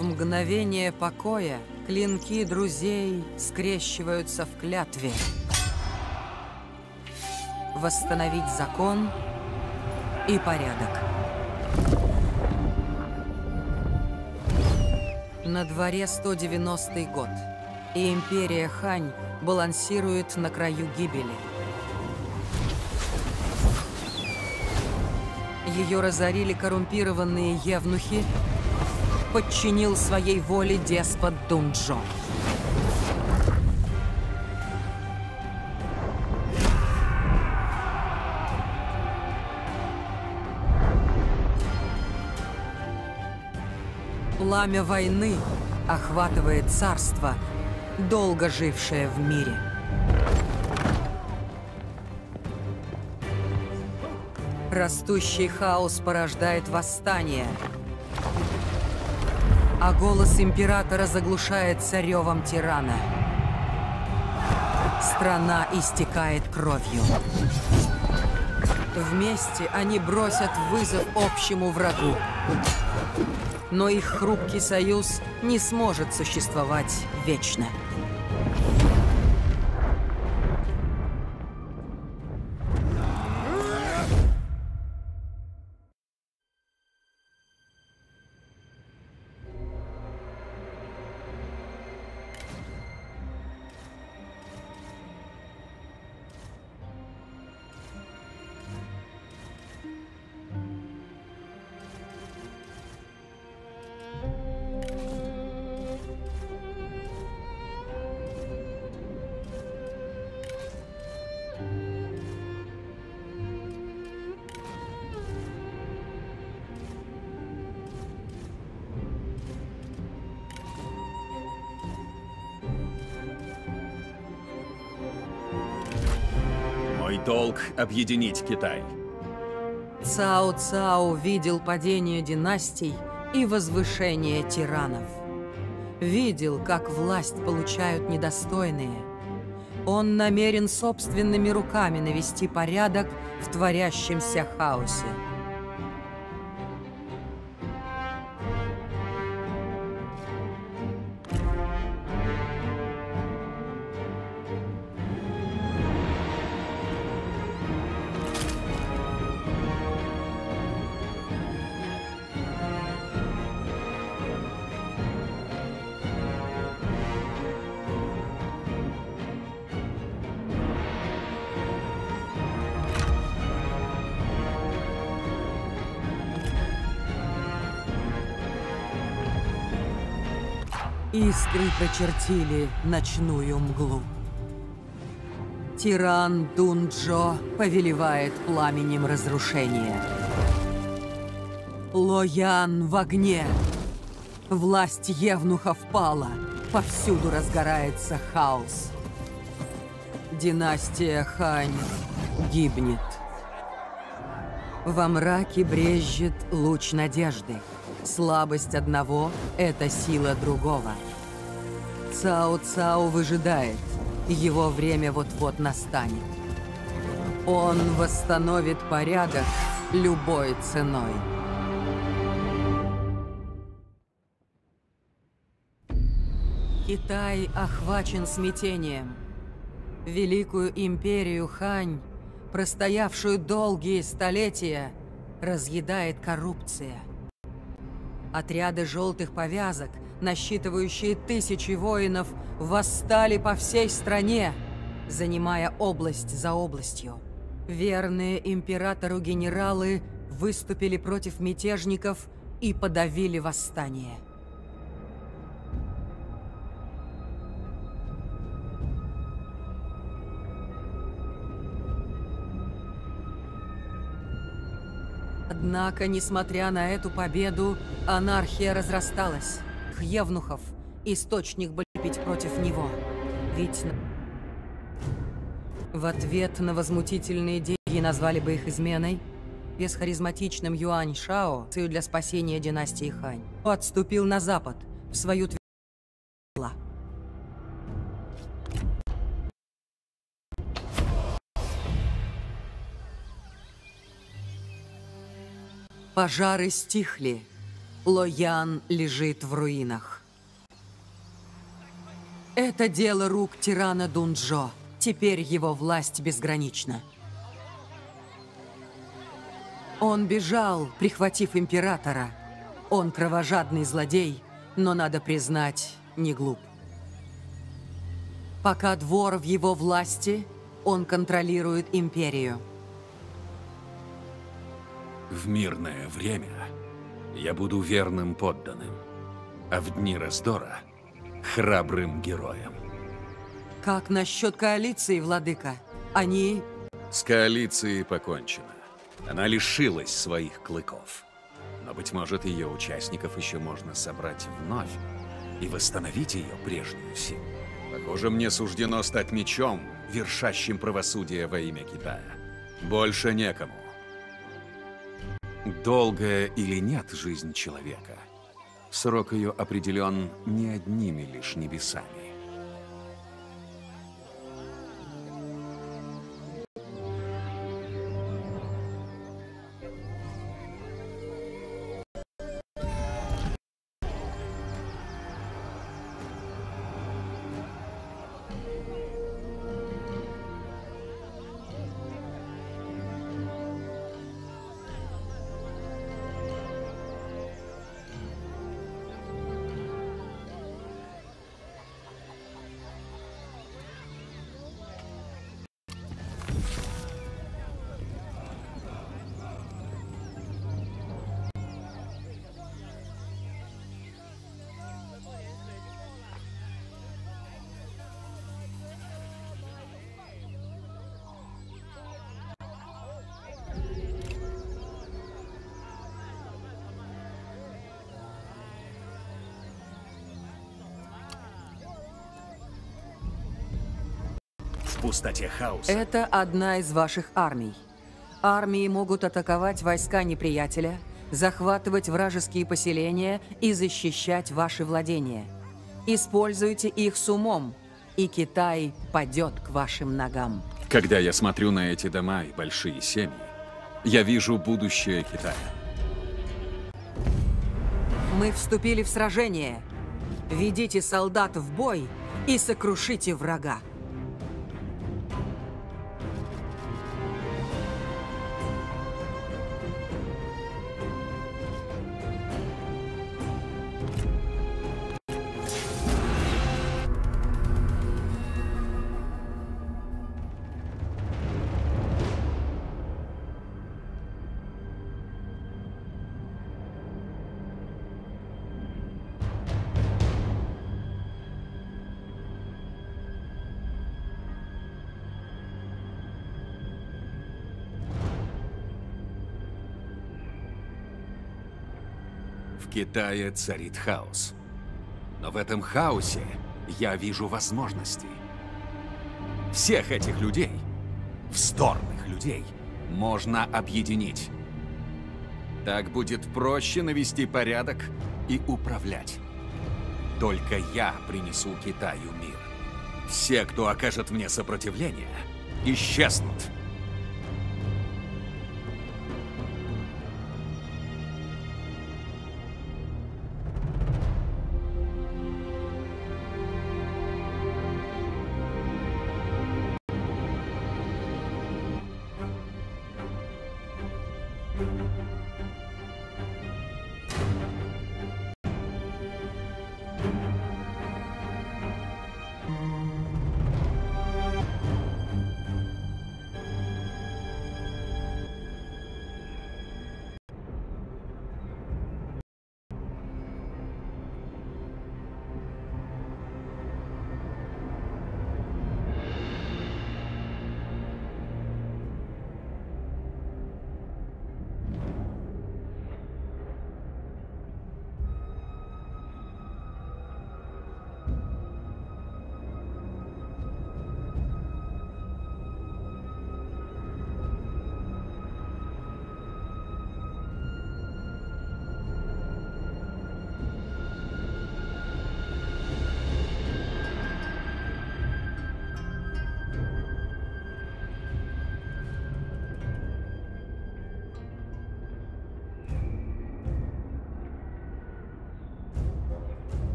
В мгновение покоя клинки друзей скрещиваются в клятве. Восстановить закон и порядок. На дворе 190 год, и империя Хань балансирует на краю гибели. Ее разорили коррумпированные евнухи, подчинил своей воле деспот Дунджо. Пламя войны охватывает царство, долго жившее в мире. Растущий хаос порождает восстание, а голос Императора заглушается ревом тирана. Страна истекает кровью. Вместе они бросят вызов общему врагу. Но их хрупкий союз не сможет существовать вечно. Долг — объединить Китай. Цао Цао видел падение династий и возвышение тиранов. Видел, как власть получают недостойные. Он намерен собственными руками навести порядок в творящемся хаосе. Искры прочертили ночную мглу. Тиран Дунджо повелевает пламенем разрушения. Лоян в огне. Власть Евнуха впала. Повсюду разгорается хаос. Династия Хань гибнет. Во мраке брежет луч надежды. Слабость одного — это сила другого. Цао-Цао выжидает. Его время вот-вот настанет. Он восстановит порядок любой ценой. Китай охвачен смятением. Великую империю Хань, простоявшую долгие столетия, разъедает коррупция. Отряды желтых повязок, насчитывающие тысячи воинов, восстали по всей стране, занимая область за областью. Верные императору генералы выступили против мятежников и подавили восстание. Однако, несмотря на эту победу, анархия разрасталась. Евнухов – источник болепить против него. Ведь в ответ на возмутительные деньги назвали бы их изменой, без харизматичным Юань Шао для спасения династии Хань отступил на запад, в свою Пожары стихли. Лоян лежит в руинах. Это дело рук тирана Дунджо. Теперь его власть безгранична. Он бежал, прихватив императора. Он кровожадный злодей, но, надо признать, не глуп. Пока двор в его власти, он контролирует империю. В мирное время я буду верным подданным, а в дни раздора — храбрым героем. Как насчет коалиции, владыка? Они... С коалицией покончено. Она лишилась своих клыков. Но, быть может, ее участников еще можно собрать вновь и восстановить ее прежнюю силу. Похоже, мне суждено стать мечом, вершащим правосудие во имя Китая. Больше некому. Долгая или нет жизнь человека, срок ее определен не одними лишь небесами. В пустоте хаоса. Это одна из ваших армий. Армии могут атаковать войска неприятеля, захватывать вражеские поселения и защищать ваши владения. Используйте их с умом, и Китай падет к вашим ногам. Когда я смотрю на эти дома и большие семьи, я вижу будущее Китая. Мы вступили в сражение. Ведите солдат в бой и сокрушите врага. Китае царит хаос. Но в этом хаосе я вижу возможности. Всех этих людей, вздорных людей, можно объединить. Так будет проще навести порядок и управлять. Только я принесу Китаю мир. Все, кто окажет мне сопротивление, исчезнут.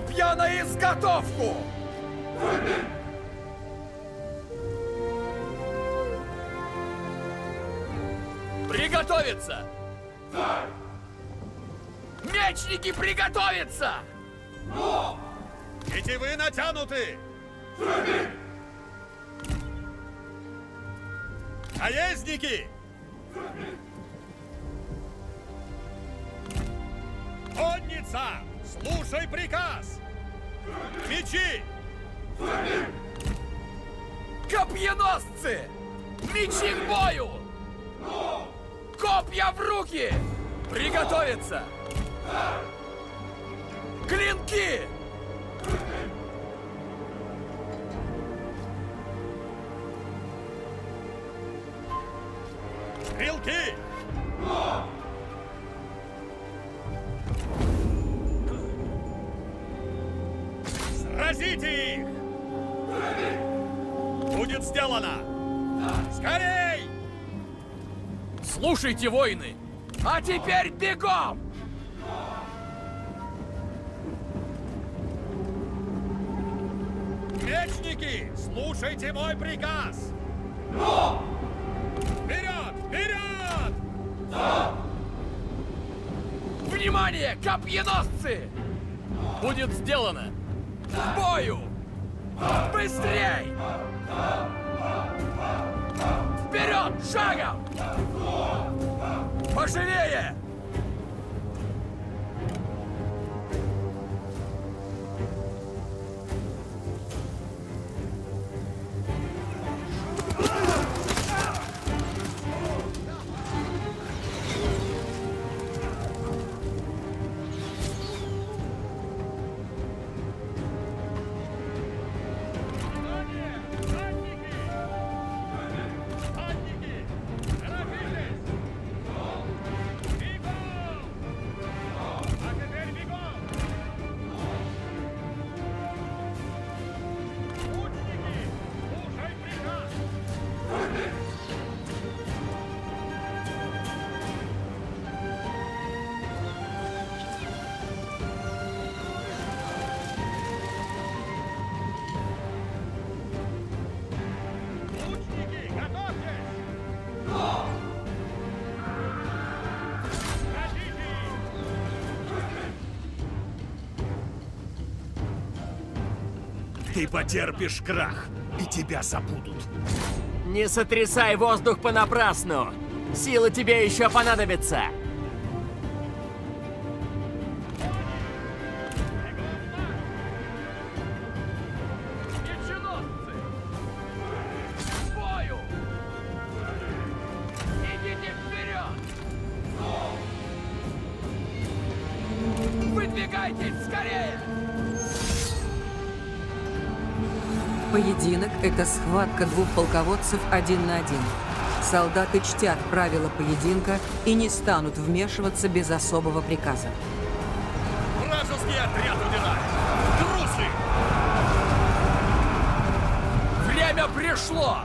Копья на изготовку! Приготовиться! Мечники приготовиться! Тетивы натянуты! Наездники! Конница! Слушай приказ! Мечи! Копьеносцы! Мечи к бою! Копья в руки! Приготовиться! Клинки! Стрелки! Сразите их! Будет сделано! Скорей! Слушайте, воины! А теперь бегом! Мечники, слушайте мой приказ! Вперед! Вперед! Внимание, копьеносцы! Будет сделано! К бою! Быстрей! Вперед, шагом! Поживее! Ты потерпишь крах, и тебя забудут. Не сотрясай воздух понапрасну! Силы тебе еще вперед! Выдвигайтесь скорее! Поединок – это схватка двух полководцев один на один. Солдаты чтят правила поединка и не станут вмешиваться без особого приказа. Вражеский отряд удирает! Трусы! Время пришло!